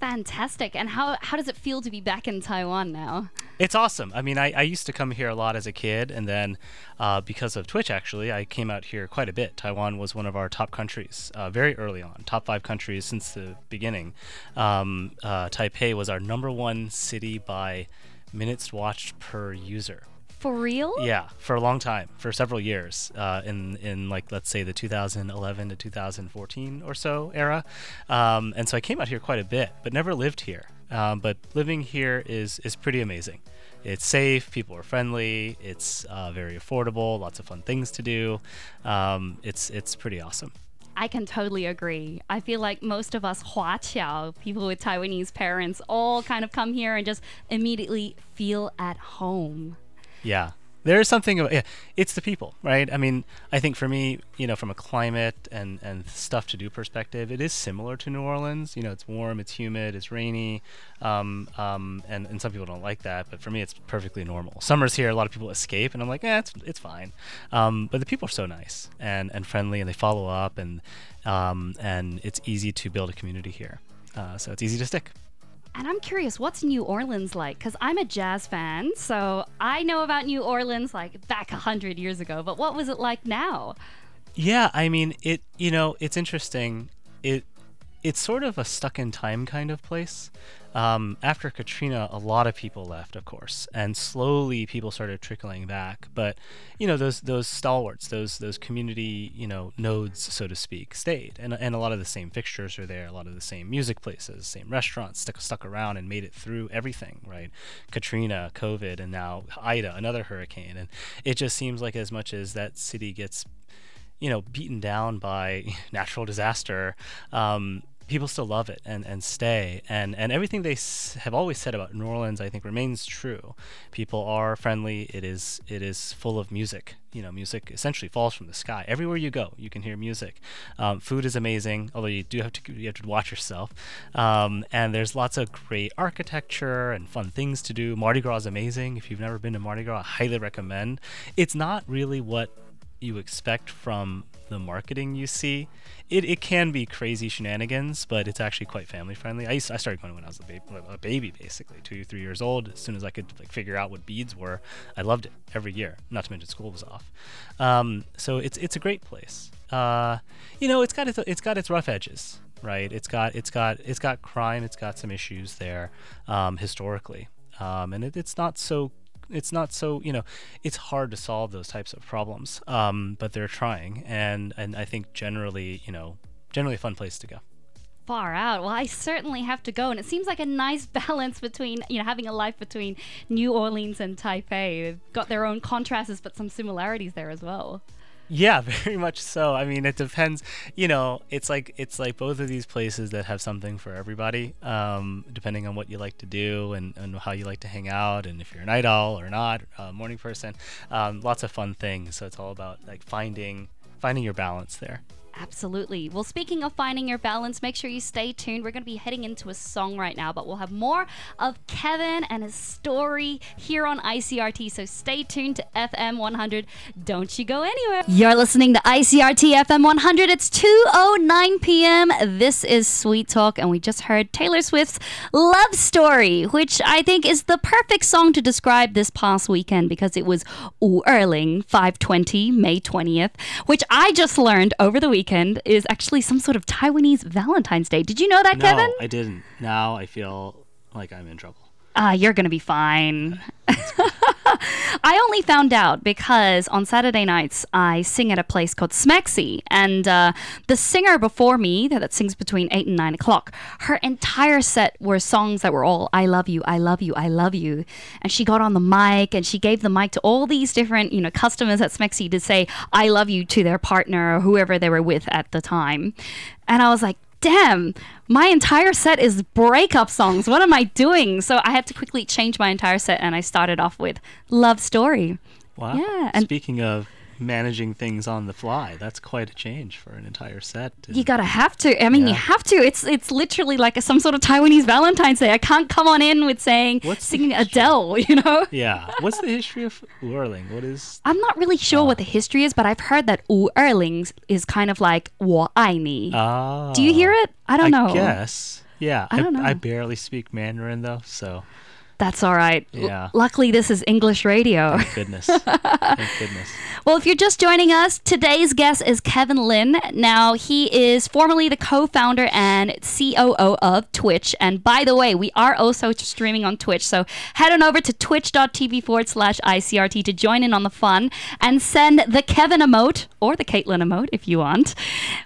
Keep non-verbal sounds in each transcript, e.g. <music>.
Fantastic. And how how does it feel to be back in Taiwan now? It's awesome. I mean, I, I used to come here a lot as a kid, and then uh, because of Twitch, actually, I came out here quite a bit. Taiwan was one of our top countries uh, very early on, top five countries since the beginning. Um, uh, Taipei was our number one city by minutes watched per user. For real? Yeah, for a long time, for several years, uh, in in like let's say the 2011 to 2014 or so era, um, and so I came out here quite a bit, but never lived here. Um, but living here is is pretty amazing. It's safe, people are friendly, it's uh, very affordable, lots of fun things to do. Um, it's it's pretty awesome. I can totally agree. I feel like most of us <laughs> Hua Huaqiao, people with Taiwanese parents, all kind of come here and just immediately feel at home. Yeah. There is something about yeah, it's the people, right? I mean, I think for me, you know, from a climate and and stuff to do perspective, it is similar to New Orleans. You know, it's warm, it's humid, it's rainy, um, um, and and some people don't like that, but for me, it's perfectly normal. Summers here, a lot of people escape, and I'm like, yeah, it's it's fine. Um, but the people are so nice and and friendly, and they follow up, and um, and it's easy to build a community here. Uh, so it's easy to stick. And I'm curious, what's New Orleans like? Because I'm a jazz fan, so I know about New Orleans like back a hundred years ago. But what was it like now? Yeah, I mean, it. You know, it's interesting. It it's sort of a stuck in time kind of place. Um, after Katrina, a lot of people left, of course, and slowly people started trickling back. But you know, those those stalwarts, those those community you know nodes, so to speak, stayed, and and a lot of the same fixtures are there, a lot of the same music places, same restaurants stuck stuck around and made it through everything. Right, Katrina, COVID, and now Ida, another hurricane, and it just seems like as much as that city gets you know beaten down by <laughs> natural disaster um, people still love it and, and stay. And, and everything they s- have always said about New Orleans, I think, remains true. People are friendly. It is it is full of music. You know, music essentially falls from the sky. Everywhere you go, you can hear music. Um, food is amazing, although you do have to you have to watch yourself. Um, and there's lots of great architecture and fun things to do. Mardi Gras is amazing. If you've never been to Mardi Gras, I highly recommend. It's not really what you expect from the marketing you see. It, it can be crazy shenanigans, but it's actually quite family friendly. I, used, I started going when I was a baby, a baby, basically, two, three years old. As soon as I could like figure out what beads were, I loved it every year. Not to mention school was off. Um, so it's it's a great place. Uh, you know, it's got its it's got its rough edges, right? It's got it's got it's got crime. It's got some issues there um, historically, um, and it, it's not so it's not so you know it's hard to solve those types of problems um, but they're trying and and i think generally you know generally a fun place to go far out. Well, I certainly have to go, and it seems like a nice <laughs> balance between you know having a life between New Orleans and Taipei. They've got their own contrasts, but some similarities there as well. Yeah, <laughs> very much so. I mean, it depends. You know, it's like it's like both of these places that have something for everybody, um, depending on what you like to do and, and how you like to hang out, and if you're a night owl or not, morning person. Um, lots of fun things. So it's all about like finding finding your balance there. Absolutely. Well, speaking of finding your balance, make sure you stay tuned. We're going to be heading into a song right now, but we'll have more of Kevin and his story here on ICRT. So stay tuned to FM 100. Don't you go anywhere. You're listening to ICRT FM 100. It's 2:09 p.m. This is Sweet Talk, and we just heard Taylor Swift's "Love Story," which I think is the perfect song to describe this past weekend because it was Erling 520 May 20th, which I just learned over the weekend weekend is actually some sort of Taiwanese Valentine's Day. Did you know that, Kevin? no, Kevin? I didn't. Now I feel like I'm in trouble. Ah, uh, you're going to be fine. I only found out because on Saturday nights I sing at a place called Smexy, and uh, the singer before me that, that sings between eight and nine o'clock, her entire set were songs that were all "I love you, I love you, I love you," and she got on the mic and she gave the mic to all these different you know customers at Smexy to say "I love you" to their partner or whoever they were with at the time, and I was like, damn, my entire set is breakup songs. What am I doing? So I had to quickly change my entire set and I started off with Love Story. Wow. Yeah. And Speaking of managing things on the fly. That's quite a change for an entire set. You gotta have to. I mean, yeah. you have to. It's it's literally like a, some sort of Taiwanese Valentine's Day. I can't come on in with saying What's singing Adele. <laughs> You know? Yeah. What's the history of Wu Erling? What is? I'm not really sure uh, what the history is, but I've heard that Wu Erling is kind of like 我爱你. Ah. Do you hear it? I don't I know. Guess. Yeah, I don't know. I barely speak Mandarin though, so That's all right. L- Yeah. luckily, this is English radio. thank goodness. <laughs> thank goodness. Well, if you're just joining us, today's guest is Kevin Lin. Now, he is formerly the co founder and COO of Twitch. And by the way, we are also streaming on Twitch. So head on over to twitch.tv forward slash ICRT to join in on the fun and send the Kevin emote or the Caitlin emote if you want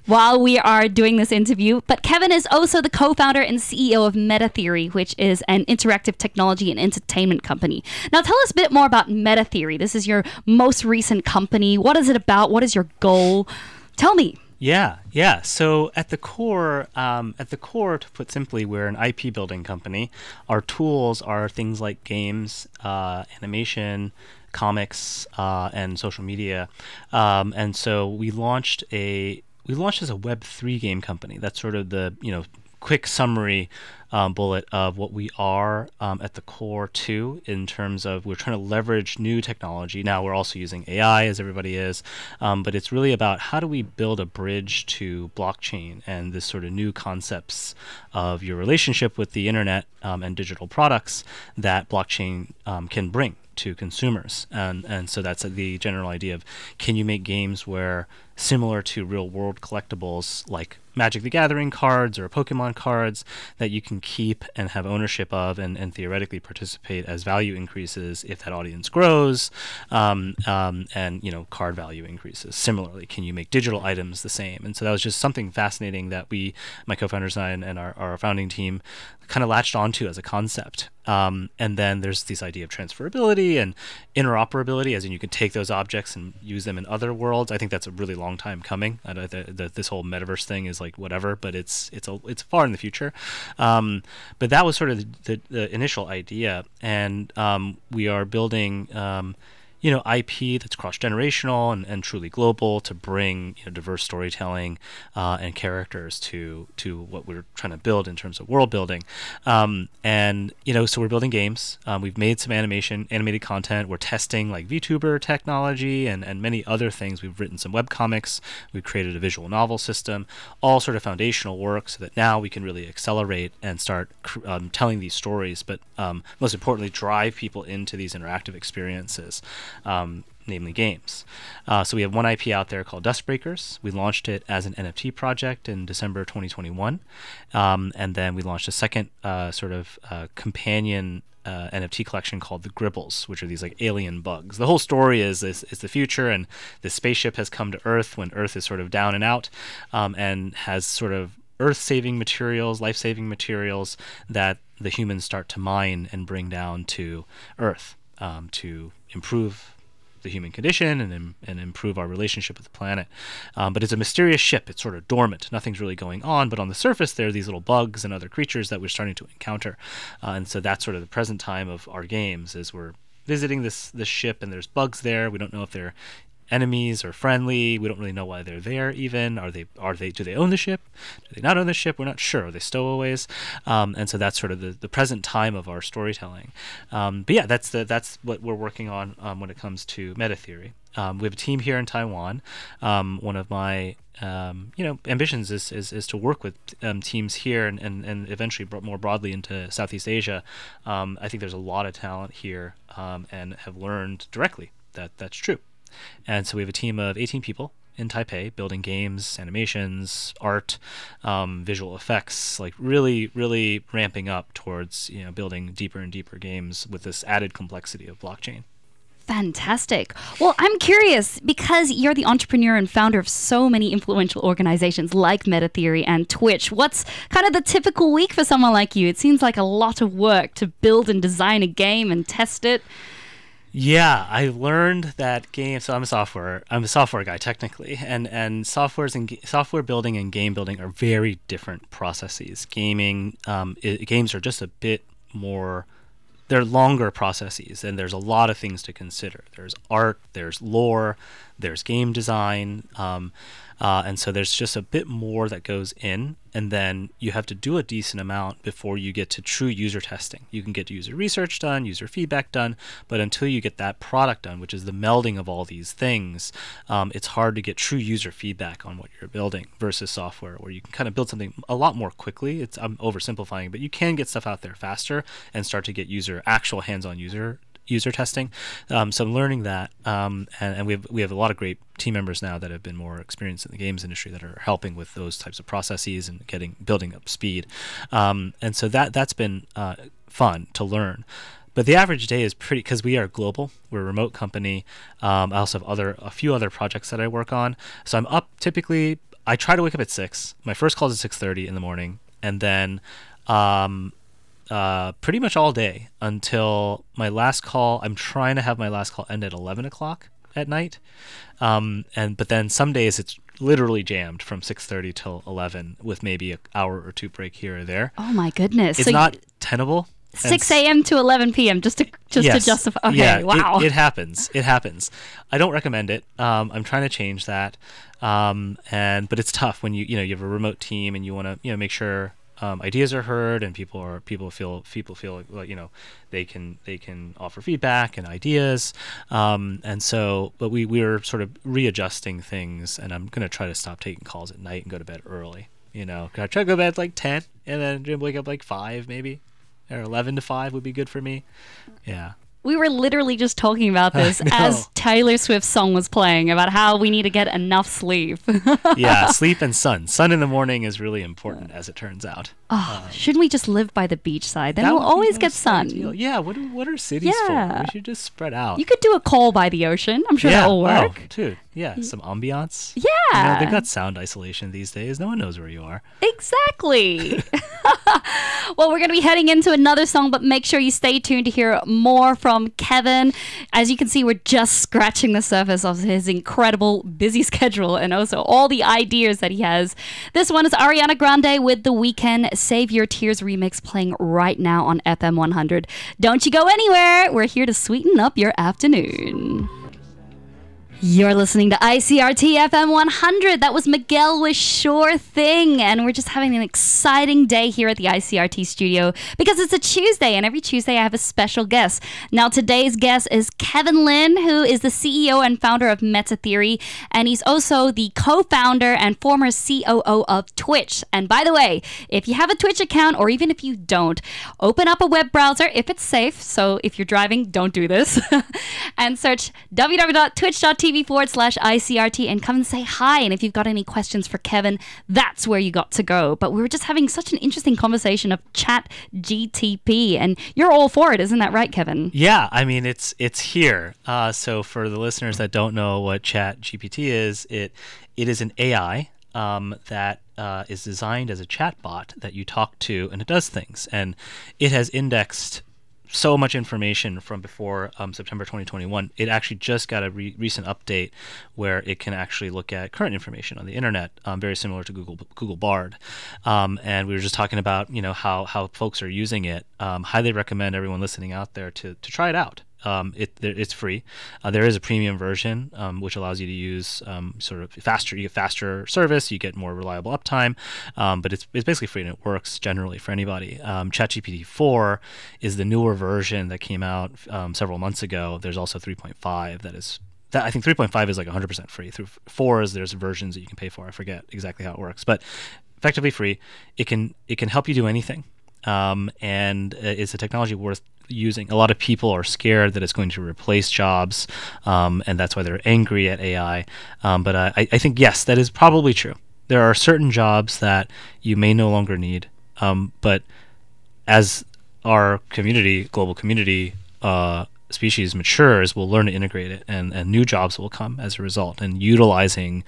while we are doing this interview. But Kevin is also the co founder and CEO of Metatheory, which is an interactive technology and entertainment company. Now, tell us a bit more about Metatheory. This is your most recent company. What is it about? What is your goal? Tell me. Yeah, yeah. So at the core, um, at the core, to put simply, we're an IP building company. Our tools are things like games, uh, animation, comics, uh, and social media. Um, and so we launched a we launched as a Web three game company. That's sort of the you know quick summary um, bullet of what we are um, at the core too in terms of we're trying to leverage new technology. Now we're also using ai as everybody is um, but it's really about how do we build a bridge to blockchain and this sort of new concepts of your relationship with the internet um, and digital products that blockchain um, can bring to consumers. And and so that's the general idea of can you make games where similar to real world collectibles like Magic the Gathering cards or Pokemon cards that you can keep and have ownership of and, and theoretically participate as value increases if that audience grows um, um, and you know card value increases. Similarly, can you make digital items the same? And so that was just something fascinating that we, my co-founders and I and, our, our founding team kind of latched onto as a concept. Um, and then there's this idea of transferability and interoperability, as in you can take those objects and use them in other worlds. I think that's a really long time coming. I that- that this whole metaverse thing is like whatever, but it's it's a, it's far in the future. Um, but that was sort of the, the, the initial idea, and um, we are building. You know, IP that's cross generational and, and truly global to bring you know, diverse storytelling uh, and characters to to what we're trying to build in terms of world building. Um, and you know, so we're building games. Um, we've made some animation, animated content. We're testing like VTuber technology and and many other things. We've written some web comics. We've created a visual novel system. All sort of foundational work so that now we can really accelerate and start um, telling these stories. But um, most importantly, drive people into these interactive experiences um, namely games. Uh, so we have one IP out there called DuskBreakers. We launched it as an NFT project in December 2021, um, and then we launched a second uh, sort of uh, companion. Uh, NFT collection called the Gribbles, which are these like alien bugs. The whole story is is, is the future, and this spaceship has come to Earth when Earth is sort of down and out, um, and has sort of earth-saving materials, life-saving materials that the humans start to mine and bring down to Earth um, to improve the human condition and, and improve our relationship with the planet. Um, but it's a mysterious ship. It's sort of dormant. Nothing's really going on. But on the surface, there are these little bugs and other creatures that we're starting to encounter. Uh, and so that's sort of the present time of our games is we're visiting this this ship and there's bugs there. We don't know if they're enemies or friendly. We don't really know why they're there. Even are they are they do they own the ship? Do they not own the ship? We're not sure. Are they stowaways? Um, and so that's sort of the, the present time of our storytelling. Um, but yeah, that's the that's what we're working on um, when it comes to Metatheory. Um, we have a team here in Taiwan. Um, one of my um, you know ambitions is, is, is to work with teams here and, and, and eventually more broadly into Southeast Asia. I think there's a lot of talent here and have learned directly that that's true. And so we have a team of 18 people in Taipei building games, animations, art, um, visual effects, like really, really ramping up towards you know building deeper and deeper games with this added complexity of blockchain. Fantastic. Well, I'm curious because you're the entrepreneur and founder of so many influential organizations like Metatheory and Twitch. What's kind of the typical week for someone like you? It seems like a lot of work to build and design a game and test it. Yeah, I learned that game. So I'm a software. I'm a software guy technically, and and softwares and software building and game building are very different processes. Gaming, um, i games are just a bit more. They're longer processes, and there's a lot of things to consider. There's art, there's lore, there's game design. Um, uh, and so there's just a bit more that goes in, and then you have to do a decent amount before you get to true user testing. You can get user research done, user feedback done, but until you get that product done, which is the melding of all these things, um, it's hard to get true user feedback on what you're building versus software, where you can kind of build something a lot more quickly. It's I'm oversimplifying, but you can get stuff out there faster and start to get user actual hands-on user user testing. Um, so I'm learning that, um, and, and, we have we have a lot of great team members now that have been more experienced in the games industry that are helping with those types of processes and getting building up speed. Um, and so that that's been uh, fun to learn. But the average day is pretty because we are global. We're a remote company. Um, I also have other a few other projects that I work on. So I'm up typically. I try to wake up at six. My first call is at six thirty in the morning, and then um, uh, pretty much all day until my last call. I'm trying to have my last call end at 11 o'clock at night, um, and but then some days it's literally jammed from 6:30 till 11 with maybe an hour or two break here or there. Oh my goodness! It's so not tenable. 6 a.m. to 11 p.m. just to just yes. to justify. Okay, yeah, wow. It, it, happens. It happens. I don't recommend it. Um, I'm trying to change that. Um, and but it's tough when you you know you have a remote team and you want to you know make sure um, ideas are heard and people are people feel people feel like you know they can they can offer feedback and ideas. Um, and so but we we are sort of readjusting things and I'm gonna try to stop taking calls at night and go to bed early you know. I try to go to bed like 10 and then wake up like 5 maybe? Or 11 to 5 would be good for me. Yeah we were literally just talking about this as Taylor Swift's song was playing about how we need to get enough sleep. <laughs> yeah, <laughs> sleep and sun. Sun in the morning is really important, as it turns out. Oh, um, shouldn't we just live by the beachside? Then we'll always get sun. Yeah, what, what are cities yeah. for? We should just spread out. You could do a call by the ocean. I'm sure yeah. that'll work. Oh, dude. Yeah, some ambiance. Yeah. You know, they've got sound isolation these days. No one knows where you are. Exactly. <laughs> <laughs> well, we're going to be heading into another song, but make sure you stay tuned to hear more from Kevin. As you can see, we're just scratching the surface of his incredible busy <laughs> schedule and also all the ideas that he has. This one is Ariana Grande with The Weeknd Save Your Tears remix playing right now on FM 100. Don't you go anywhere. We're here to sweeten up your afternoon. You're listening to ICRT FM 100. That was Miguel with Sure Thing. And we're just having an exciting day here at the ICRT studio because it's a Tuesday. And every Tuesday I have a special guest. Now, today's guest is Kevin Lin, who is the CEO and founder of Metatheory. And he's also the co founder and former COO of Twitch. And by the way, if you have a Twitch account or even if you don't, open up a web browser if it's safe. So if you're driving, don't do this. <laughs> and search www.twitch.tv forward slash ICRT and come and say hi. And if you've got any questions for Kevin, that's where you got to go. But we were just having such an interesting conversation of chat GTP and you're all for it, isn't that right, Kevin? Yeah, I mean it's it's here. Uh, so for the listeners that don't know what chat GPT is, it it is an AI um, that uh, is designed as a chatbot that you talk to and it does things. And it has indexed so much information from before um, September 2021. It actually just got a re- recent update where it can actually look at current information on the internet, um, very similar to Google Google Bard. Um, and we were just talking about you know how how folks are using it. Um, highly recommend everyone listening out there to to try it out. Um, it it's free. Uh, there is a premium version um, which allows you to use um, sort of faster. You get faster service. You get more reliable uptime. Um, but it's it's basically free and it works generally for anybody. Um, ChatGPT 4 is the newer version that came out um, several months ago. There's also 3.5 that is I think 3.5 is like 100% free. Through four is there's versions that you can pay for. I forget exactly how it works, but effectively free. It can it can help you do anything, um, and uh, it's a technology worth using. A lot of people are scared that it's going to replace jobs, um, and that's why they're angry at AI. Um, but I, I, think yes, that is probably true. There are certain jobs that you may no longer need, um, but as our community, global community, uh, species matures, we'll learn to integrate it, and, and new jobs will come as a result. And utilizing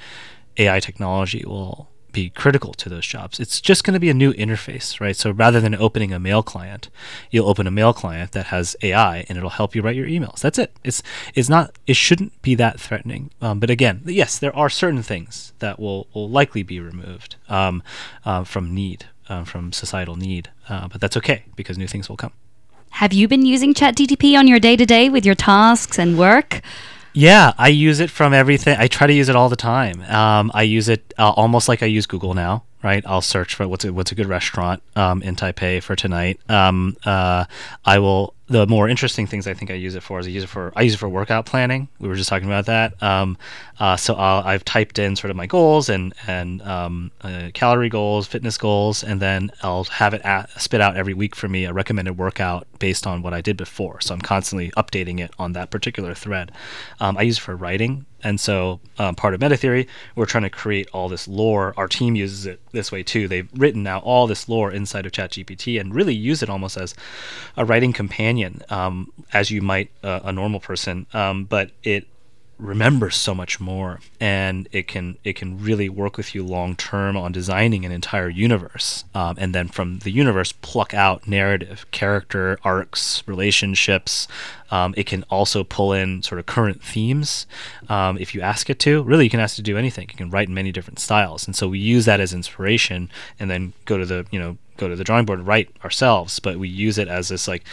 AI technology will be critical to those jobs. It's just going to be a new interface, right? So rather than opening a mail client, you'll open a mail client that has AI and it'll help you write your emails. That's it. It's it's not. It shouldn't be that threatening. Um, but again, yes, there are certain things that will will likely be removed um, uh, from need, uh, from societal need. Uh, but that's okay because new things will come. Have you been using ChatGTP on your day to day with your tasks and work? Yeah, I use it from everything. I try to use it all the time. Um, I use it uh, almost like I use Google now. Right, I'll search for what's a, what's a good restaurant um, in Taipei for tonight. Um, uh, I will the more interesting things I think I use it for is I use it for I use it for workout planning. We were just talking about that. Um, uh, so i have typed in sort of my goals and and um, uh, calorie goals, fitness goals, and then I'll have it at, spit out every week for me a recommended workout based on what I did before. So I'm constantly updating it on that particular thread. Um, I use it for writing. And so, um, part of Metatheory, we're trying to create all this lore. Our team uses it this way too. They've written now all this lore inside of ChatGPT and really use it almost as a writing companion, um, as you might uh, a normal person. Um, but it remembers so much more and it can it can really work with you long term on designing an entire universe um, and then from the universe pluck out narrative character arcs relationships. Um, it can also pull in sort of current themes um, if you ask it to. Really you can ask it to do anything. You can write in many different styles. And so we use that as inspiration and then go to the you know go to the drawing board and write ourselves but we use it as this like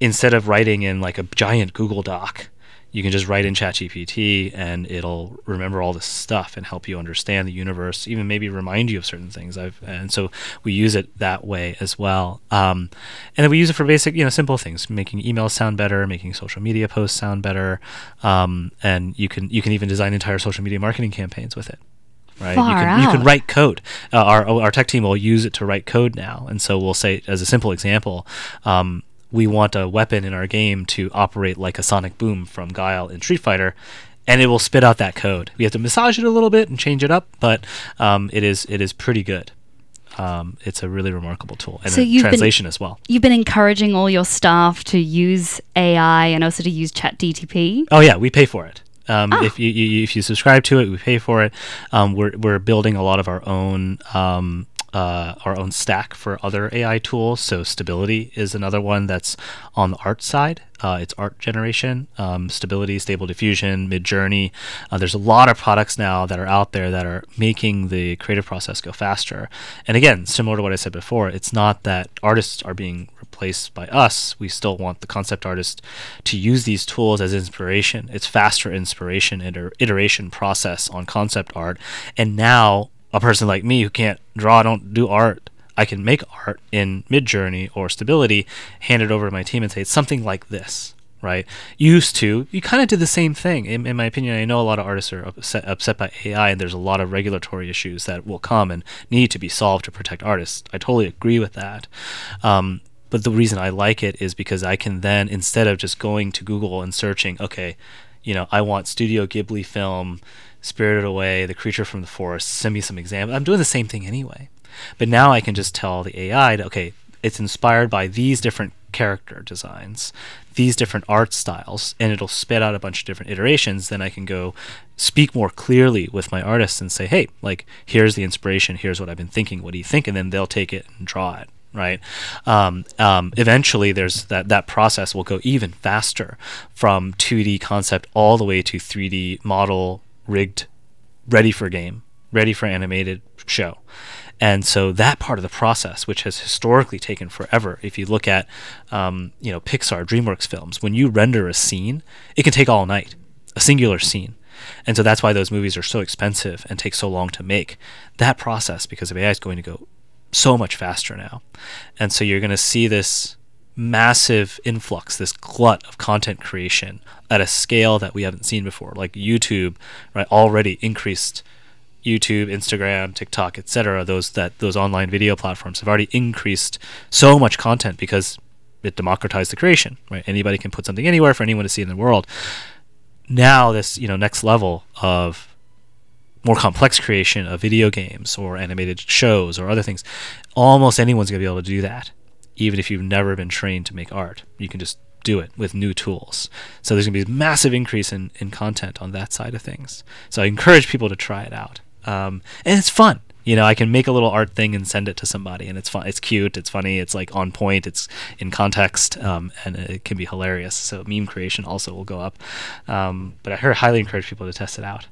instead of writing in like a giant google doc you can just write in ChatGPT and it'll remember all this stuff and help you understand the universe, even maybe remind you of certain things. I've and so we use it that way as well. Um, and then we use it for basic, you know, simple things, making emails sound better, making social media posts sound better, um, and you can you can even design entire social media marketing campaigns with it. Right, Far you can out. you can write code. Uh, our our tech team will use it to write code now, and so we'll say as a simple example. Um, we want a weapon in our game to operate like a sonic boom from Guile in Street Fighter, and it will spit out that code. We have to massage it a little bit and change it up, but um, it is it is pretty good. Um, it's a really remarkable tool and So you've been- translation as well. You've been encouraging all your staff to use AI and also to use ChatGTP. Oh yeah, we pay for it. Um, Ah. If you, you if you subscribe to it, we pay for it. Um, we're we're building a lot of our own um, uh, our own stack for other AI tools. So stability is another one that's on the art side. Uh, it's art generation, um, stability, stable diffusion, Midjourney. Uh, there's a lot of products now that are out there that are making the creative process go faster. And again, similar to what I said before, it's not that artists are being replaced by us. We still want the concept artist to use these tools as inspiration. It's faster inspiration iter- iteration process on concept art. And now a person like me who can't draw, don't do art, I can make art in Midjourney or Stability, hand it over to my team and say it's something like this, right? Used to, you kind of did the same thing. In, in my opinion, I know a lot of artists are upset, upset by AI, and there's a lot of regulatory issues that will come and need to be solved to protect artists. I totally agree with that. Um, but the reason I like it is because I can then, instead of just going to Google and searching, okay, you know, I want Studio Ghibli film, Spirited Away, The Creature from the Forest, send me some examples. I'm doing the same thing anyway. But now I can just tell the AI, to, okay, it's inspired by these different character designs, these different art styles, and it'll spit out a bunch of different iterations. Then I can go speak more clearly with my artists and say, hey, like, here's the inspiration, here's what I've been thinking, what do you think? And then they'll take it and draw it right? Um, um, eventually, there's that that process will go even faster from 2D concept all the way to 3D model rigged, ready for game, ready for animated show. And so that part of the process, which has historically taken forever, if you look at, um, you know, Pixar, DreamWorks films, when you render a scene, it can take all night, a singular scene. And so that's why those movies are so expensive and take so long to make. That process, because of AI, is going to go so much faster now. And so you're going to see this massive influx, this glut of content creation at a scale that we haven't seen before. Like YouTube, right, already increased YouTube, Instagram, TikTok, etc. Those that those online video platforms have already increased so much content because it democratized the creation, right? Anybody can put something anywhere for anyone to see in the world. Now this, you know, next level of more complex creation of video games or animated shows or other things, almost anyone's going to be able to do that, even if you've never been trained to make art. You can just do it with new tools. So there's going to be a massive increase in, in content on that side of things. So I encourage people to try it out. Um, and it's fun. You know, I can make a little art thing and send it to somebody, and it's fun. It's cute. It's funny. It's like on point. It's in context, um, and it can be hilarious. So meme creation also will go up. Um, but I highly encourage people to test it out.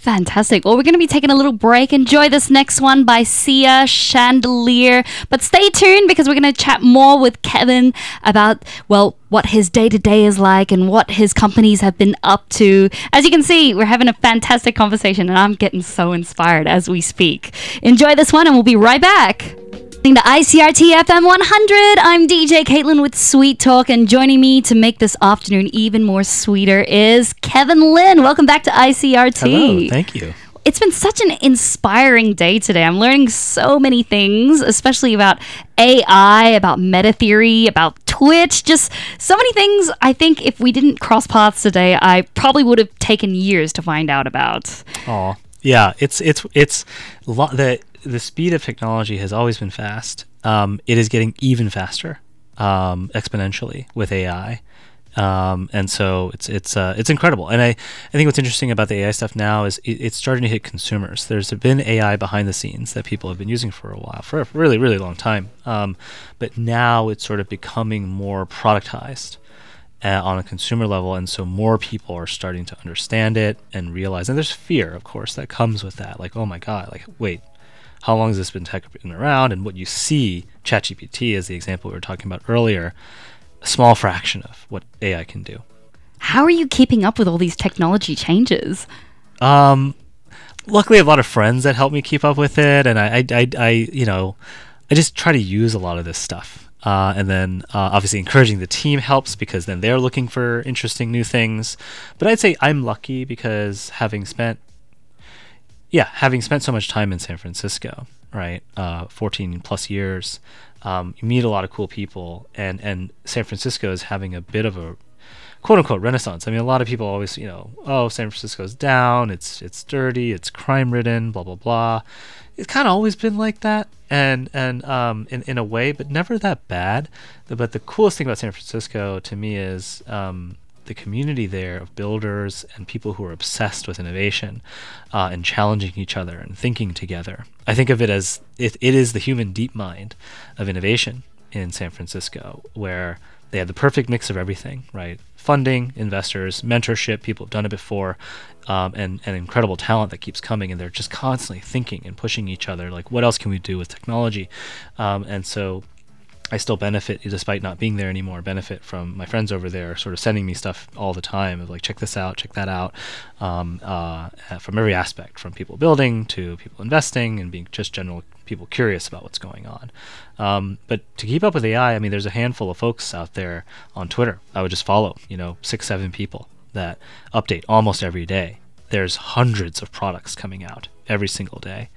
Fantastic. Well, we're going to be taking a little break. Enjoy this next one by Sia Chandelier. But stay tuned because we're going to chat more with Kevin about, well, what his day to day is like and what his companies have been up to. As you can see, we're having a fantastic conversation and I'm getting so inspired as we speak. Enjoy this one and we'll be right back. To ICRT FM 100. I'm DJ Caitlin with Sweet Talk, and joining me to make this afternoon even more sweeter is Kevin Lin. Welcome back to ICRT. Hello, thank you. It's been such an inspiring day today. I'm learning so many things, especially about AI, about Metatheory, about Twitch, just so many things. I think if we didn't cross paths today, I probably would have taken years to find out about. Oh, yeah. It's it's it's lo- the the speed of technology has always been fast. Um, it is getting even faster, um, exponentially with AI. Um, and so it's it's uh, it's incredible. And I, I think what's interesting about the AI stuff now is it, it's starting to hit consumers. There's been AI behind the scenes that people have been using for a while, for a really really long time. Um, but now it's sort of becoming more productized uh, on a consumer level, and so more people are starting to understand it and realize. And there's fear, of course, that comes with that. Like, oh my god, like wait, how long has this been tech been around? And what you see, ChatGPT as the example we were talking about earlier, a small fraction of what AI can do. How are you keeping up with all these technology changes? Um, luckily, I have a lot of friends that help me keep up with it, and I, I, I, I you know, I just try to use a lot of this stuff. Uh, and then uh, obviously encouraging the team helps because then they're looking for interesting new things. But I'd say I'm lucky because having spent yeah, having spent so much time in San Francisco, right, uh, 14 plus years, um, you meet a lot of cool people, and and San Francisco is having a bit of a quote unquote renaissance. I mean, a lot of people always, you know, oh, San Francisco's down, it's it's dirty, it's crime ridden, blah blah blah. It's kind of always been like that, and and um, in in a way, but never that bad. But the coolest thing about San Francisco to me is um, the community there of builders and people who are obsessed with innovation uh, and challenging each other and thinking together. I think of it as it, it is the human deep mind of innovation in San Francisco, where they have the perfect mix of everything, right? Funding, investors, mentorship, people have done it before, um, and, and incredible talent that keeps coming. And they're just constantly thinking and pushing each other, like, what else can we do with technology? Um, and so I still benefit, despite not being there anymore, benefit from my friends over there sort of sending me stuff all the time of like, check this out, check that out, um, uh, from every aspect, from people building to people investing and being just general people curious about what's going on. Um, but to keep up with AI, I mean, there's a handful of folks out there on Twitter I would just follow, you know, six, seven people that update almost every day. There's hundreds of products coming out every single day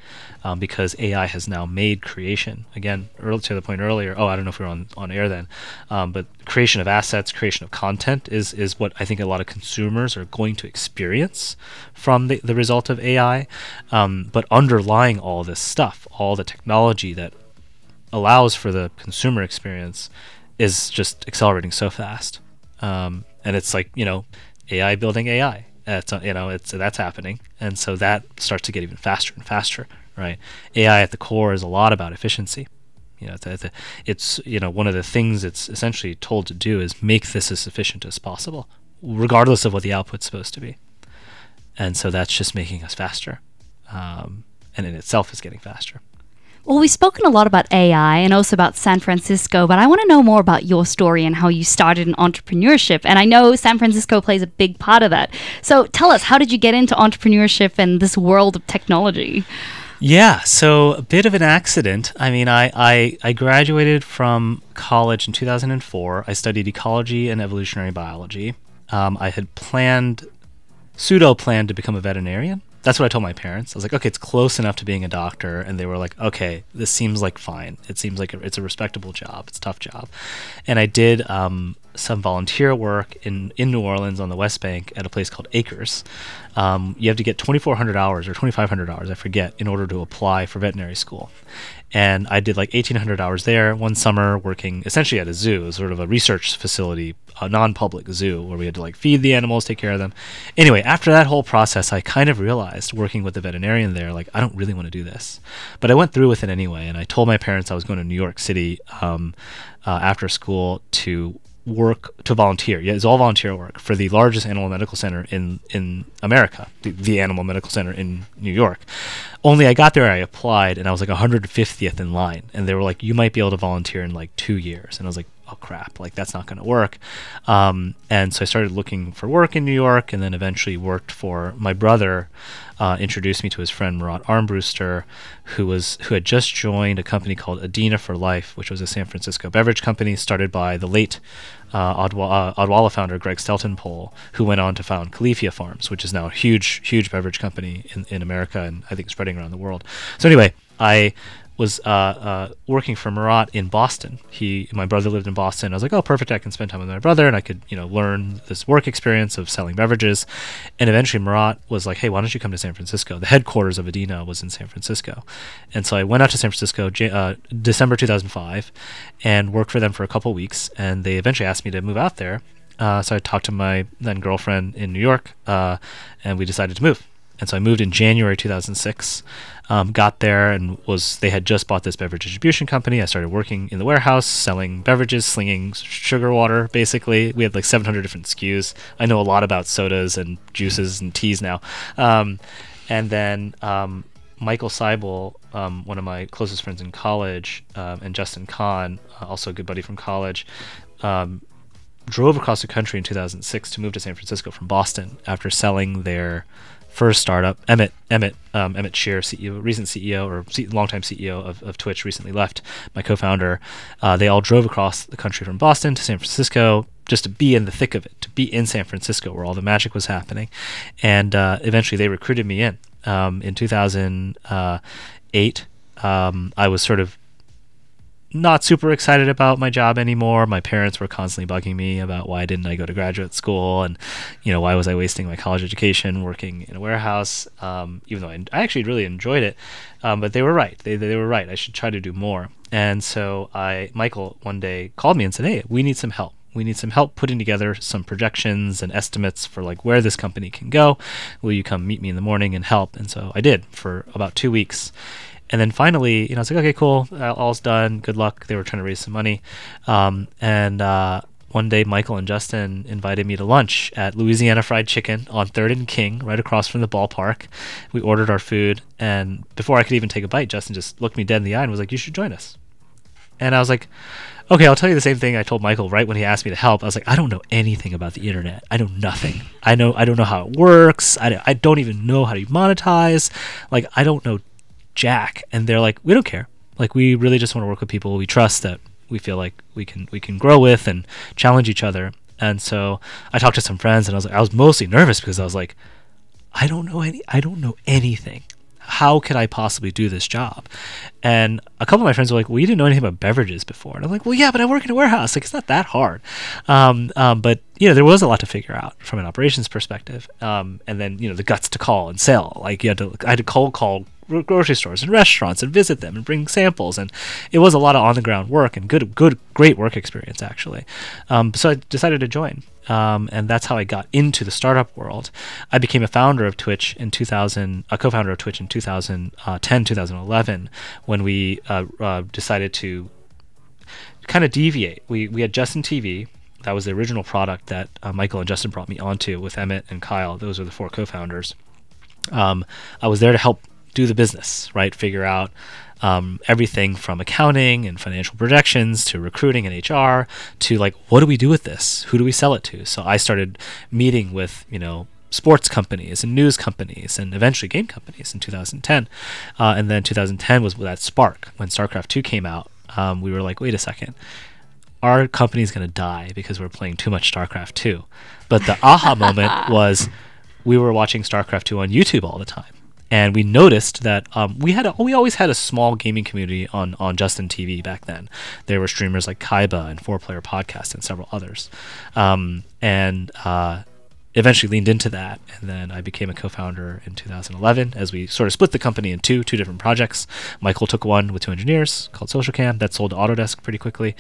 um, because AI has now made creation. Again early, to the point earlier oh I don't know if we are on, on air then um, but creation of assets creation of content is is what I think a lot of consumers are going to experience from the, the result of AI um, but underlying all this stuff all the technology that allows for the consumer experience is just accelerating so fast. Um, and it's like you know AI building AI it's, uh, you know, it's that's happening, and so that starts to get even faster and faster, right? AI at the core is a lot about efficiency. You know, it's, it's you know one of the things it's essentially told to do is make this as efficient as possible, regardless of what the output's supposed to be. And so that's just making us faster, um, and in itself is getting faster. Well, we've spoken a lot about AI and also about San Francisco, but I want to know more about your story and how you started in entrepreneurship. And I know San Francisco plays a big part of that. So tell us, how did you get into entrepreneurship and this world of technology? Yeah, so a bit of an accident. I mean, I, I, I graduated from college in 2004. I studied ecology and evolutionary biology. Um, I had planned, pseudo planned to become a veterinarian that's what I told my parents. I was like, okay, it's close enough to being a doctor, and they were like, okay, this seems like fine. It seems like it's a respectable job. It's a tough job, and I did um, some volunteer work in in New Orleans on the West Bank at a place called Acres. Um, you have to get 2,400 hours or 2,500 hours, I forget, in order to apply for veterinary school, and I did like 1,800 hours there one summer, working essentially at a zoo, sort of a research facility, a non-public zoo, where we had to like feed the animals, take care of them. Anyway, after that whole process, I kind of realized working with the veterinarian there, like I don't really want to do this, but I went through with it anyway, and I told my parents I was going to New York City um, uh, after school to work to volunteer. Yeah, it's all volunteer work for the largest animal medical center in in America, the, the Animal Medical Center in New York. Only I got there, I applied, and I was like 150th in line, and they were like, "You might be able to volunteer in like two years," and I was like, "Oh crap! Like that's not going to work." Um, and so I started looking for work in New York, and then eventually worked for my brother. Uh, introduced me to his friend Murat Armbruster, who was who had just joined a company called Adina for Life, which was a San Francisco beverage company started by the late uh, uh, Odwalla founder Greg Steltenpohl, who went on to found Califia Farms, which is now a huge, huge beverage company in, in America and I think spreading around the world. So anyway, I was uh, uh, working for Murat in Boston. He, my brother lived in Boston. I was like, oh, perfect. I can spend time with my brother, and I could, you know, learn this work experience of selling beverages. And eventually, Murat was like, hey, why don't you come to San Francisco? The headquarters of Adina was in San Francisco, and so I went out to San Francisco, uh, December 2005, and worked for them for a couple weeks. And they eventually asked me to move out there. Uh, so I talked to my then girlfriend in New York, uh, and we decided to move. And so I moved in January 2006 um, got there and was they had just bought this beverage distribution company. I started working in the warehouse, selling beverages, slinging sugar water. Basically, we had like 700 different SKUs. I know a lot about sodas and juices and teas now. Um, and then um, Michael Seibel, um, one of my closest friends in college, um, and Justin Kan, uh, also a good buddy from college, um, drove across the country in 2006 to move to San Francisco from Boston after selling their first startup. Emmett Emmett um, Emmett Shear, CEO, recent CEO or C- longtime CEO of, of Twitch, recently left. My co-founder. Uh, they all drove across the country from Boston to San Francisco just to be in the thick of it, to be in San Francisco where all the magic was happening, and uh, eventually they recruited me in. Um, in 2008, um, I was sort of not super excited about my job anymore. My parents were constantly bugging me about why didn't I go to graduate school and, you know, why was I wasting my college education working in a warehouse, um, even though I, I, actually really enjoyed it. Um, but they were right. They, they were right. I should try to do more. And so I, Michael one day called me and said, hey, we need some help. We need some help putting together some projections and estimates for like where this company can go. Will you come meet me in the morning and help? And so I did for about two weeks and then finally, you know, I was like, okay, cool, all's done. Good luck. They were trying to raise some money. Um, and uh, one day, Michael and Justin invited me to lunch at Louisiana Fried Chicken on Third and King, right across from the ballpark. We ordered our food, and before I could even take a bite, Justin just looked me dead in the eye and was like, "You should join us." And I was like, okay, I'll tell you the same thing I told Michael right when he asked me to help. I was like, I don't know anything about the internet. I know nothing. I know I don't know how it works. I, I don't even know how to monetize. Like I don't know jack and they're like we don't care like we really just want to work with people we trust that we feel like we can we can grow with and challenge each other and so i talked to some friends and i was like i was mostly nervous because i was like i don't know any i don't know anything how could I possibly do this job? And a couple of my friends were like, well, you didn't know anything about beverages before. And I'm like, well, yeah, but I work in a warehouse. Like, it's not that hard. Um, um, but, you know, there was a lot to figure out from an operations perspective. Um, and then, you know, the guts to call and sell. Like, you had to, I had to cold call grocery stores and restaurants and visit them and bring samples. And it was a lot of on the ground work and good good great work experience actually. Um, so i decided to join um, and that's how i got into the startup world. I became a founder of twitch in 2000 a co-founder of twitch in 2010 2011 when we uh, uh, decided to kind of deviate. We, we had justin tv that was the original product that uh, michael and justin brought me onto with emmett and kyle. Those are the four co-founders. Um, I was there to help do the business, right? Figure out um, everything from accounting and financial projections to recruiting and HR to like, what do we do with this? Who do we sell it to? So I started meeting with, you know, sports companies and news companies and eventually game companies in 2010. Uh, and then 2010 was that spark when StarCraft 2 came out. Um, we were like, wait a second. Our company's going to die because we're playing too much StarCraft 2. But the aha moment <laughs> was we were watching StarCraft 2 on YouTube all the time and we noticed that um, we had a, we always had a small gaming community on on Justin TV back then. There were streamers like Kaiba and Four Player Podcast and several others, um, and uh, eventually leaned into that. And then I became a co-founder in 2011 as we sort of split the company in two two different projects. Michael took one with two engineers called SocialCam that sold to Autodesk pretty quickly,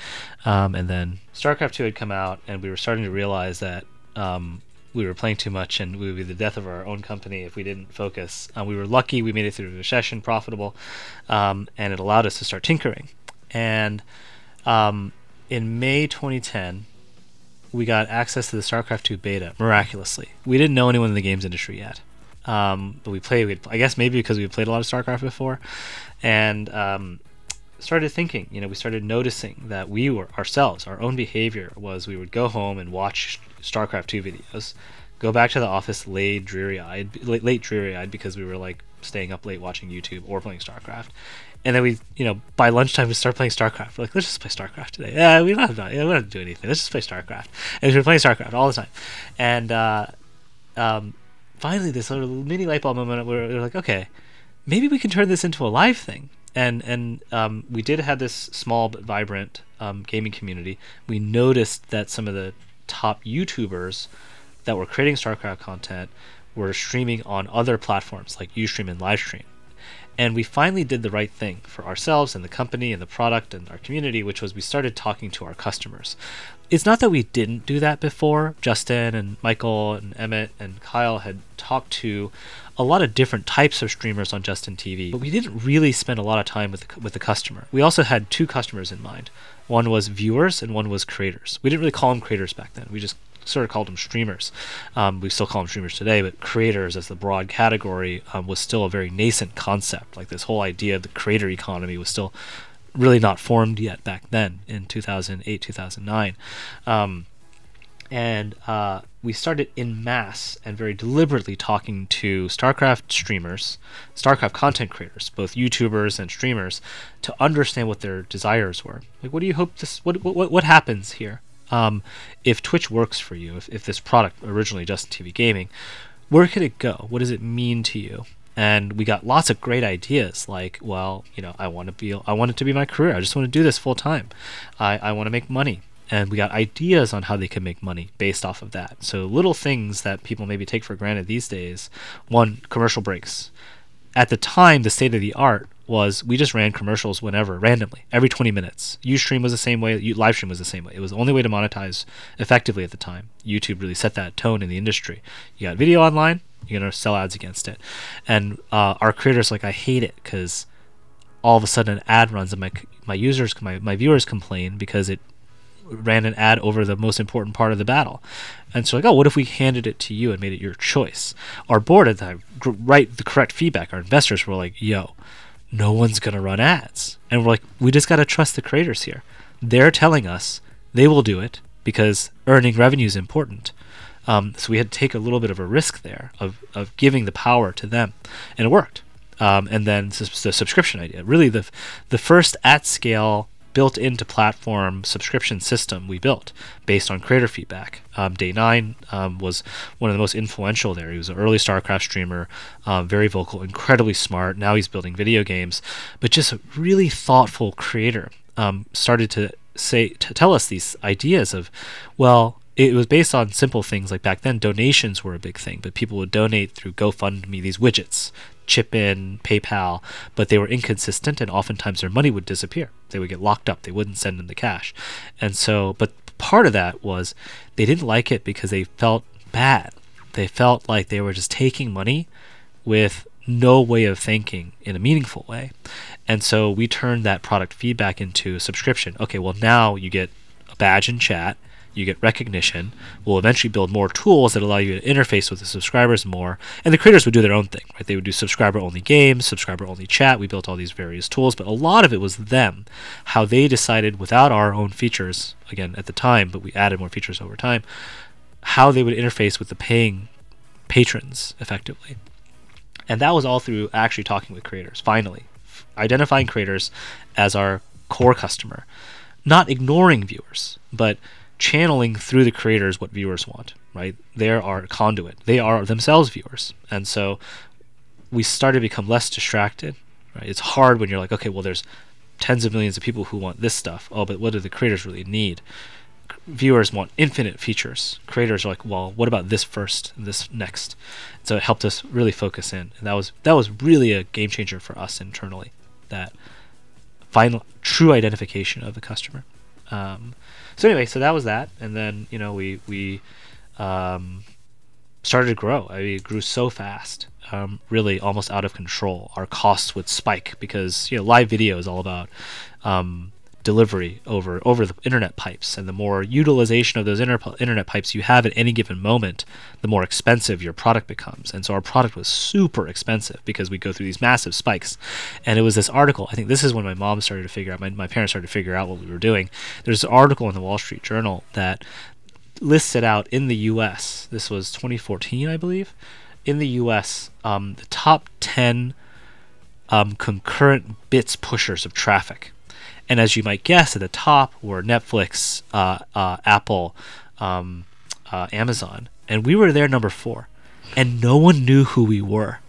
um, and then StarCraft 2 had come out, and we were starting to realize that um, we were playing too much and we would be the death of our own company if we didn't focus. Uh, we were lucky we made it through the recession profitable, um, and it allowed us to start tinkering. And um, in May 2010, we got access to the StarCraft 2 beta miraculously. We didn't know anyone in the games industry yet, um, but we played. We'd, I guess maybe because we played a lot of StarCraft before, and um, started thinking. You know, we started noticing that we were ourselves, our own behavior was we would go home and watch StarCraft 2 videos, go back to the office late, dreary-eyed, late, late dreary-eyed because we were like staying up late watching YouTube or playing StarCraft. And then we, you know, by lunchtime we start playing StarCraft. We're like, let's just play StarCraft today. Yeah, we don't have to, we don't have to do anything. Let's just play StarCraft. And we were playing StarCraft all the time. And uh, um, finally, this sort of mini light bulb moment where we were like, okay, maybe we can turn this into a live thing. And and um, we did have this small but vibrant um, gaming community. We noticed that some of the top YouTubers that were creating StarCraft content were streaming on other platforms like Ustream and Livestream. And we finally did the right thing for ourselves and the company and the product and our community, which was we started talking to our customers. It's not that we didn't do that before. Justin and Michael and Emmett and Kyle had talked to a lot of different types of streamers on Justin TV, but we didn't really spend a lot of time with the, with the customer. We also had two customers in mind. One was viewers and one was creators. We didn't really call them creators back then. We just sort of called them streamers. Um, we still call them streamers today, but creators as the broad category um, was still a very nascent concept. Like this whole idea of the creator economy was still really not formed yet back then in 2008, 2009. Um, and uh, we started in mass and very deliberately talking to StarCraft streamers, StarCraft content creators, both YouTubers and streamers, to understand what their desires were. Like, what do you hope this? What what what happens here? Um, if Twitch works for you, if, if this product originally Justin TV Gaming, where could it go? What does it mean to you? And we got lots of great ideas, like, well, you know, I want to be, I want it to be my career. I just want to do this full time. I, I want to make money. And we got ideas on how they can make money based off of that. So little things that people maybe take for granted these days. One, commercial breaks. At the time, the state of the art was we just ran commercials whenever, randomly, every 20 minutes. Ustream was the same way, Livestream was the same way. It was the only way to monetize effectively at the time. YouTube really set that tone in the industry. You got video online, you're going to sell ads against it. And uh, our creators, like, I hate it because all of a sudden an ad runs and my, my users, my, my viewers complain because it ran an ad over the most important part of the battle. And so, like, oh, what if we handed it to you and made it your choice? Our board at the time, write the correct feedback. Our investors were like, yo, no one's going to run ads. And we're like, we just got to trust the creators here. They're telling us they will do it because earning revenue is important. Um, so we had to take a little bit of a risk there of, of giving the power to them. And it worked. Um, and then the subscription idea. Really, the, the first at scale built into platform subscription system we built based on creator feedback. Um, Day Nine um, was one of the most influential there. He was an early StarCraft streamer, um, very vocal, incredibly smart. Now he's building video games, but just a really thoughtful creator. Um, started to say to tell us these ideas of, well, it was based on simple things like back then donations were a big thing but people would donate through gofundme these widgets chip in paypal but they were inconsistent and oftentimes their money would disappear. They would get locked up. They wouldn't send in the cash. And so but part of that was they didn't like it because they felt bad. They felt like they were just taking money with no way of thinking in a meaningful way. And so we turned that product feedback into a subscription. Okay well now you get a badge in chat you get recognition. We'll eventually build more tools that allow you to interface with the subscribers more. And the creators would do their own thing, right? They would do subscriber only games, subscriber only chat. We built all these various tools, but a lot of it was them, how they decided without our own features, again, at the time, but we added more features over time, how they would interface with the paying patrons effectively. And that was all through actually talking with creators, finally, identifying creators as our core customer, not ignoring viewers, but channeling through the creators what viewers want, right? They are a conduit. They are themselves viewers. And so we started to become less distracted, right? It's hard when you're like, okay, well, there's tens of millions of people who want this stuff. Oh, but what do the creators really need? Viewers want infinite features. Creators are like, well, what about this first, this next? So it helped us really focus in, and that was that was really a game changer for us internally. That final true identification of the customer. Um, so anyway, so that was that, and then you know we we um, started to grow. I mean, it grew so fast, um, really almost out of control. Our costs would spike because you know live video is all about um, delivery over over the internet pipes. And the more utilization of those inter- internet pipes you have at any given moment the more expensive your product becomes. And so our product was super expensive because we go through these massive spikes. And it was this article i think this is when my mom started to figure out my, my parents started to figure out what we were doing. There's an article in the wall street journal that lists it out in the us this was 2014 i believe. In the us um, the top 10 um, concurrent bits pushers of traffic and as you might guess, at the top were Netflix, uh, uh, Apple, um, uh, Amazon, and we were there number four, and no one knew who we were.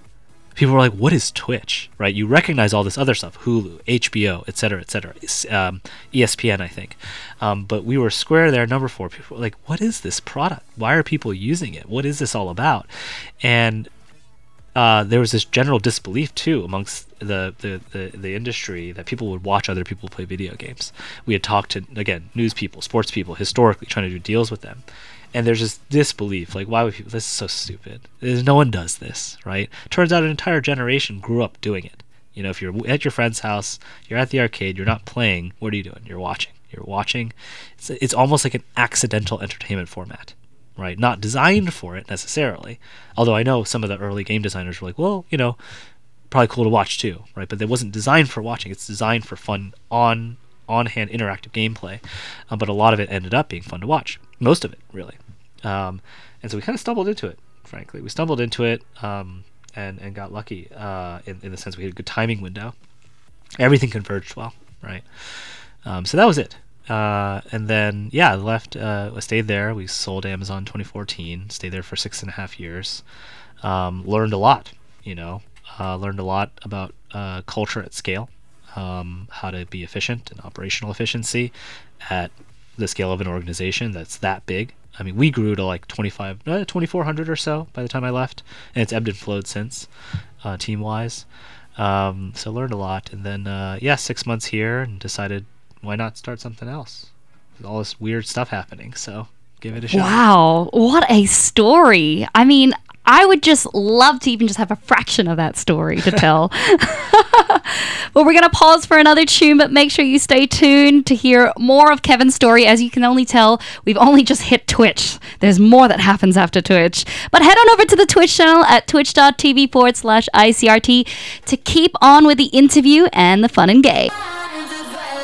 People were like, "What is Twitch?" Right? You recognize all this other stuff: Hulu, HBO, etc., etc., um, ESPN, I think. Um, but we were square there, number four. People were like, "What is this product? Why are people using it? What is this all about?" And uh, there was this general disbelief too amongst the, the, the, the, industry that people would watch other people play video games. We had talked to again news people, sports people, historically trying to do deals with them, and there's this disbelief like why would people? This is so stupid. There's, no one does this, right? Turns out an entire generation grew up doing it. You know, if you're at your friend's house, you're at the arcade, you're not playing. What are you doing? You're watching. You're watching. It's, it's almost like an accidental entertainment format right? Not designed for it necessarily. Although I know some of the early game designers were like, well, you know, probably cool to watch too, right? But it wasn't designed for watching. It's designed for fun on on hand interactive gameplay. Um, but a lot of it ended up being fun to watch. Most of it, really. Um, and so we kind of stumbled into it, frankly. We stumbled into it um, and and got lucky uh, in in the sense we had a good timing window. Everything converged well, right? Um, so that was it. Uh, and then yeah, left. Uh, stayed there. We sold Amazon 2014. Stayed there for six and a half years. Um, learned a lot. You know, uh, learned a lot about uh, culture at scale, um, how to be efficient and operational efficiency at the scale of an organization that's that big. I mean, we grew to like 25, uh, 2,400 or so by the time I left, and it's ebbed and flowed since, uh, team wise. Um, so learned a lot, and then yeah, six months here, and decided why not start something else? There's all this weird stuff happening, so give it a shot. Wow, what a story! I mean, I would just love to even just have a fraction of that story to tell. <laughs> <laughs> well, we're going to pause for another tune, but make sure you stay tuned to hear more of Kevin's story. As you can only tell, we've only just hit Twitch. There's more that happens after Twitch. But head on over to the Twitch channel at twitch.tv forward slash ICRT to keep on with the interview and the fun and gay.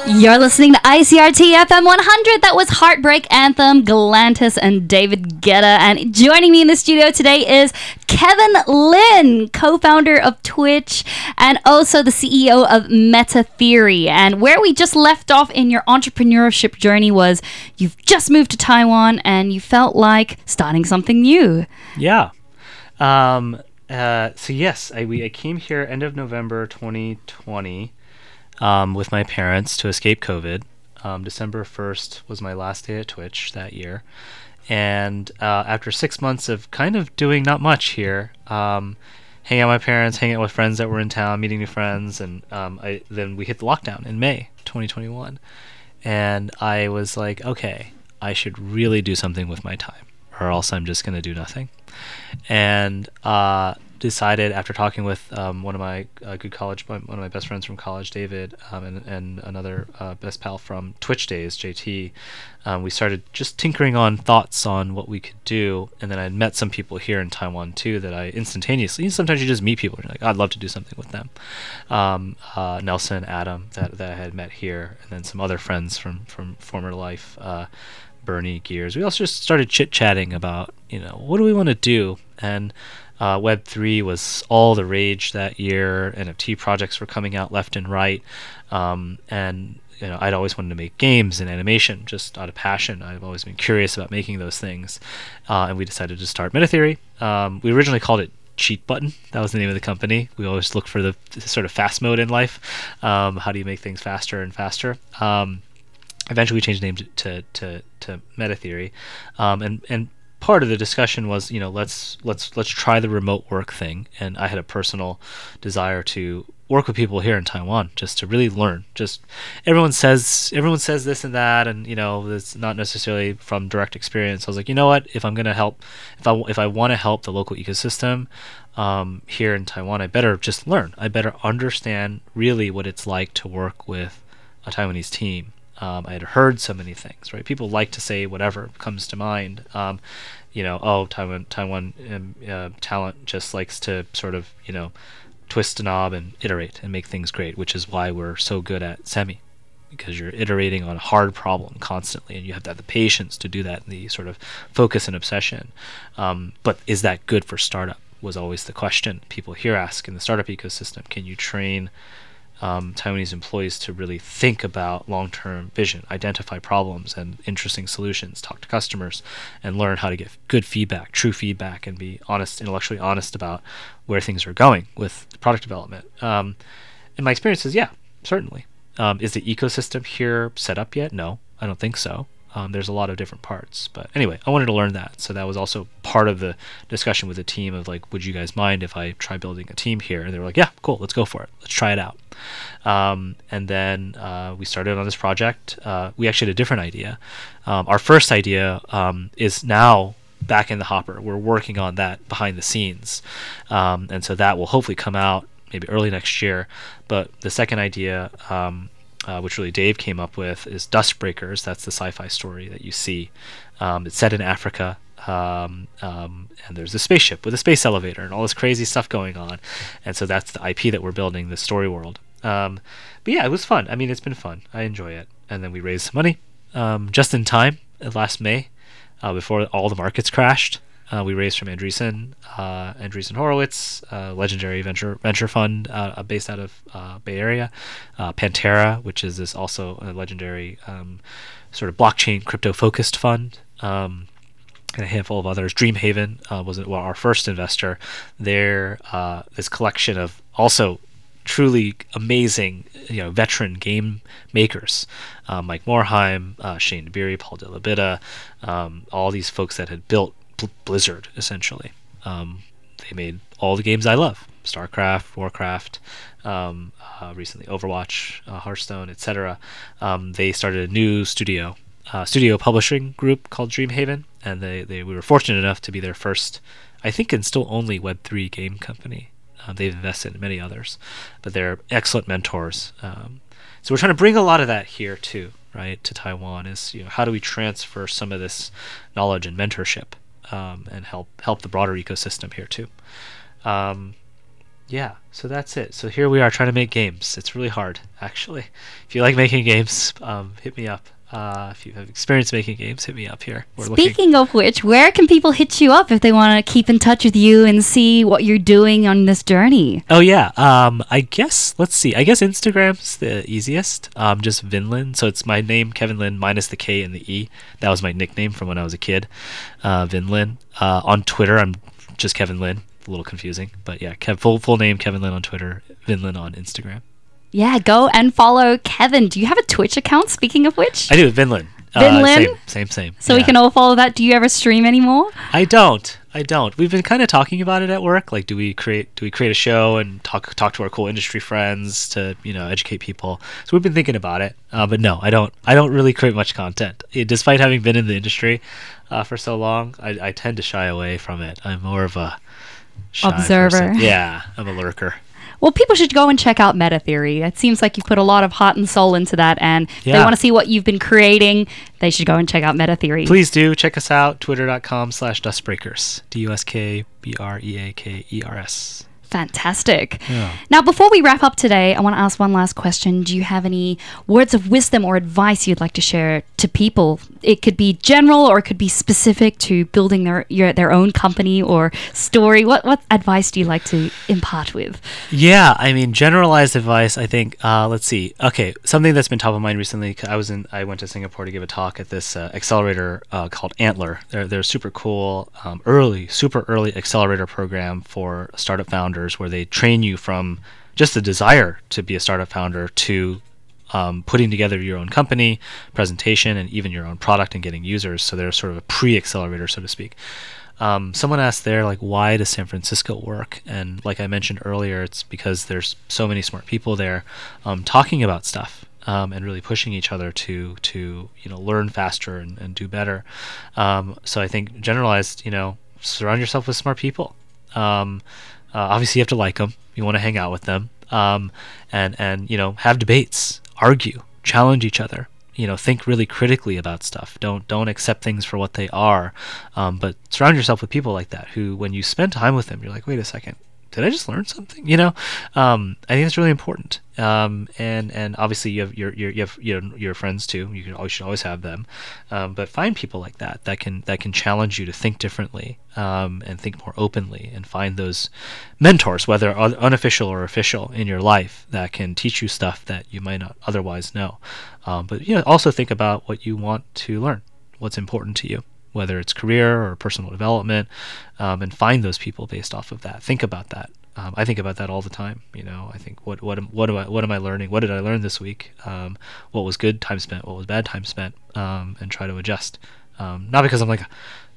You're listening to ICRT FM 100. That was Heartbreak Anthem, Galantis, and David Guetta. And joining me in the studio today is Kevin Lin, co founder of Twitch and also the CEO of Metatheory. And where we just left off in your entrepreneurship journey was you've just moved to Taiwan and you felt like starting something new. Yeah. Um, uh, so, yes, I, we, I came here end of November 2020 um, with my parents to escape COVID. Um, December 1st was my last day at Twitch that year. And uh, after six months of kind of doing not much here, um, hanging out with my parents, hanging out with friends that were in town, meeting new friends, and um, I, then we hit the lockdown in May 2021. And I was like, okay, I should really do something with my time, or else I'm just going to do nothing. And uh, decided after talking with um, one of my uh, good college, one of my best friends from college, David, um, and, and another uh, best pal from Twitch days, JT, um, we started just tinkering on thoughts on what we could do. And then I met some people here in Taiwan too that I instantaneously, sometimes you just meet people you're like, I'd love to do something with them. Um, uh, Nelson, Adam, that, that I had met here, and then some other friends from, from former life. Uh, Bernie Gears. We also just started chit chatting about, you know, what do we want to do? And uh, Web3 was all the rage that year. NFT projects were coming out left and right. Um, and you know, I'd always wanted to make games and animation just out of passion. I've always been curious about making those things. Uh, and we decided to start Metatheory. Um, we originally called it Cheat Button. That was the name of the company. We always look for the, sort of fast mode in life. Um, how do you make things faster and faster? Um, eventually, we changed the name to, to, to, to Metatheory. Um, and, and part of the discussion was, you know, let's let's let's try the remote work thing. And I had a personal desire to work with people here in Taiwan just to really learn. Just everyone says everyone says this and that, and you know, it's not necessarily from direct experience. I was like, you know what? If I'm gonna help, if I if I want to help the local ecosystem um, here in Taiwan, I better just learn. I better understand really what it's like to work with a Taiwanese team Um, I had heard so many things, right? People like to say whatever comes to mind. Um, you know, oh, Taiwan, Taiwan um, uh, talent just likes to sort of, you know, twist a knob and iterate and make things great, which is why we're so good at semi, because you're iterating on a hard problem constantly, and you have to have the patience to do that, and the sort of focus and obsession. Um, but is that good for startup? Was always the question people here ask in the startup ecosystem. Can you train um, Taiwanese employees to really think about long term vision, identify problems and interesting solutions, talk to customers, and learn how to get good feedback, true feedback, and be honest, intellectually honest about where things are going with product development. Um, and my experience is, yeah, certainly. Um, is the ecosystem here set up yet? No, I don't think so. Um, there's a lot of different parts. But anyway, I wanted to learn that. So that was also part of the discussion with the team of like, would you guys mind if I try building a team here? And they were like, yeah, cool, let's go for it. Let's try it out. Um, and then uh, we started on this project. Uh, we actually had a different idea. Um, our first idea um, is now back in the hopper. We're working on that behind the scenes. Um, and so that will hopefully come out maybe early next year. But the second idea, um, uh, which really Dave came up with, is DuskBreakers. That's the sci-fi story that you see. Um, it's set in Africa, um, um, and there's a spaceship with a space elevator and all this crazy stuff going on. And so that's the IP that we're building, the story world. Um, but yeah, it was fun. I mean, it's been fun. I enjoy it. And then we raised some money um, just in time uh, last May, uh, before all the markets crashed. Uh, we raised from Andreessen, uh, Andreessen Horowitz, uh, legendary venture venture fund uh, based out of uh, Bay Area, uh, Pantera, which is this also a legendary um, sort of blockchain crypto focused fund. Um, and a handful of others. Dreamhaven was well, our first investor. They're this collection of also truly amazing, you know, veteran game makers. Uh, Mike Morhaime, uh, Shane Dabiri, Paul Bitta, um, all these folks that had built Blizzard essentially. Um, they made all the games I love: StarCraft, Warcraft, um, uh, recently Overwatch, uh, Hearthstone, etc. Um, they started a new studio, uh, studio publishing group called Dreamhaven, and they, they we were fortunate enough to be their first, I think, and still only Web three game company. Uh, they've invested in many others, but they're excellent mentors. Um, so we're trying to bring a lot of that here too, right, to Taiwan. Is you know how do we transfer some of this knowledge and mentorship um, and help help the broader ecosystem here too. Um, yeah, so that's it. So here we are trying to make games. It's really hard, actually. If you like making games, um, hit me up. Uh, if you have experience making games, hit me up here. We're Speaking looking... of which, where can people hit you up if they want to keep in touch with you and see what you're doing on this journey? Oh yeah, um, I guess let's see. I guess Instagram's the easiest. Um, just Vinlin. So it's my name, Kevin Lin, minus the K and the E. That was my nickname from when I was a kid. Uh, Vinlin. Uh, on Twitter, I'm just Kevin Lin. A little confusing, but yeah, Kev, full full name Kevin Lin on Twitter, Vinlin on Instagram. Yeah, go and follow Kevin. Do you have a Twitch account? Speaking of which, I do. Vinlin. Vinlin. Uh, same, same, same. So yeah. we can all follow that. Do you ever stream anymore? I don't. I don't. We've been kind of talking about it at work. Like, do we create do we create a show and talk talk to our cool industry friends to you know educate people? So we've been thinking about it. Uh, but no, I don't. I don't really create much content. It, despite having been in the industry uh, for so long, I, I tend to shy away from it. I'm more of a observer. Person. Yeah, I'm a lurker. Well, people should go and check out Metatheory. It seems like you put a lot of heart and soul into that, and yeah. they want to see what you've been creating. They should go and check out Metatheory. Please do check us out. Twitter.com slash DuskBreakers. D U S K B R E A K E R S. Fantastic. Yeah. Now, before we wrap up today, I want to ask one last question. Do you have any words of wisdom or advice you'd like to share to people? It could be general or it could be specific to building their your, their own company or story. What what advice do you like to impart with? Yeah, I mean, generalized advice. I think. Uh, let's see. Okay, something that's been top of mind recently. I was in. I went to Singapore to give a talk at this uh, accelerator uh, called Antler. They're they're super cool, um, early, super early accelerator program for startup founders founders where they train you from just the desire to be a startup founder to um, putting together your own company, presentation, and even your own product and getting users. So they're sort of a pre-accelerator, so to speak. Um, someone asked there, like, why does San Francisco work? And like I mentioned earlier, it's because there's so many smart people there um, talking about stuff um, and really pushing each other to to you know learn faster and, and do better. Um, so I think generalized, you know, surround yourself with smart people. Um, uh, obviously, you have to like them. You want to hang out with them, um, and and you know have debates, argue, challenge each other. you know think really critically about stuff don't don't accept things for what they are um, but surround yourself with people like that who when you spend time with them you're like wait a second did I just learn something? You know, um, I think it's really important. Um, and and obviously you have your, your you have you know, your friends too. You can always should always have them, um, but find people like that that can that can challenge you to think differently um, and think more openly, and find those mentors, whether unofficial or official, in your life that can teach you stuff that you might not otherwise know. Um, but you know, also think about what you want to learn, what's important to you whether it's career or personal development, um, and find those people based off of that. Think about that. Um, I think about that all the time. You know, I think what what am, what am I what am I learning? What did I learn this week? Um, what was good time spent? What was bad time spent? Um, and try to adjust. Um, not because I'm like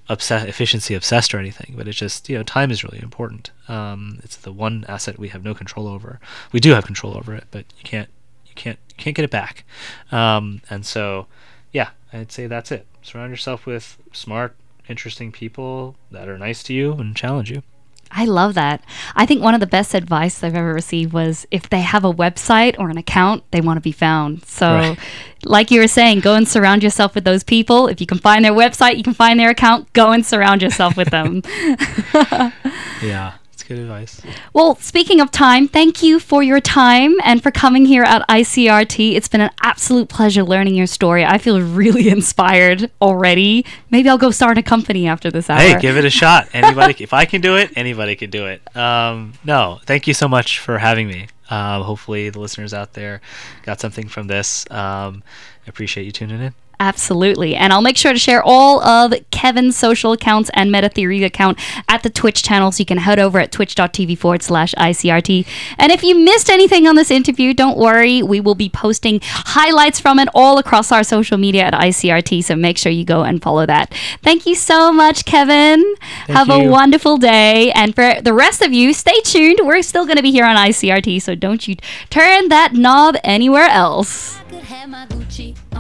obsessed, efficiency obsessed or anything, but it's just you know time is really important. Um, it's the one asset we have no control over. We do have control over it, but you can't you can't you can't get it back. and so, yeah, I'd say that's it surround yourself with smart, interesting people that are nice to you and challenge you. I love that. I think one of the best advice I've ever received was if they have a website or an account, they want to be found. So, right. like you were saying, go and surround yourself with those people. If you can find their website, you can find their account, go and surround yourself with them. <laughs> yeah good advice. Well, speaking of time, thank you for your time and for coming here at ICRT. It's been an absolute pleasure learning your story. I feel really <laughs> inspired already. Maybe I'll go start a company after this hour. Hey, give it a shot. <laughs> Anybody, if I can do it, anybody can do it. Um, no, thank you so much for having me. Um, hopefully, the listeners out there got something from this. Um, appreciate you tuning in. Absolutely. And I'll make sure to share all of Kevin's social accounts and Metatheory account at the Twitch channel so you can head over at twitch.tv forward slash ICRT. And if you missed anything on this interview, don't worry. We will be posting highlights from it all across our social media at ICRT. So make sure you go and follow that. Thank you so much, Kevin. Thank Have you. a wonderful day. And for the rest of you, stay tuned. We're still going to be here on ICRT. So don't you turn that knob anywhere else.